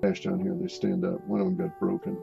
Down here, they stand up. One of them got broken.